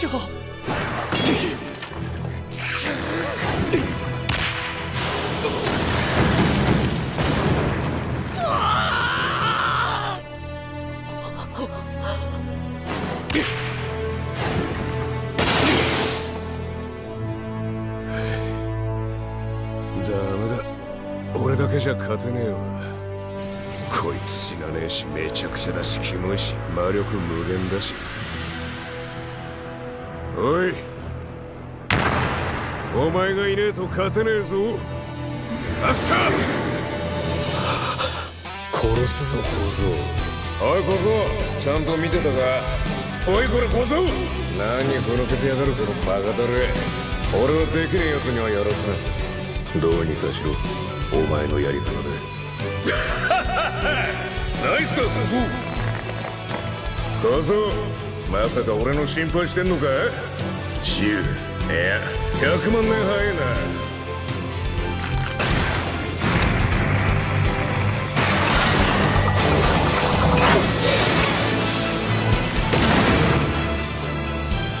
長じゃ勝てねえわ。こいつ死なねえしめちゃくちゃだしキモいし魔力無限だし。おい。お前がいねえと勝てねえぞ。マスター殺すぞ小僧。おい小僧。ちゃんと見てたか。おいこれ小僧。何転けてやがるこのバカだれ。俺はできねえ奴にはやらせない。どうにかしろ。お前のやり方で。ナイスだ小僧。小僧まさか俺の心配してんのか？10いや100万年早いな。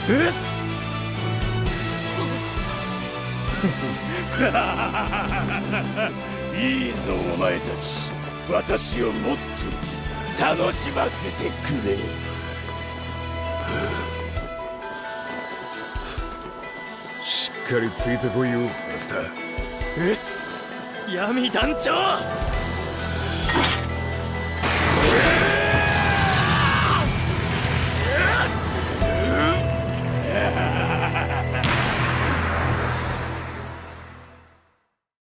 うっす！いいぞお前たち。私をもっと楽しませてくれしっかりついてこいよマスター。うっす闇団長。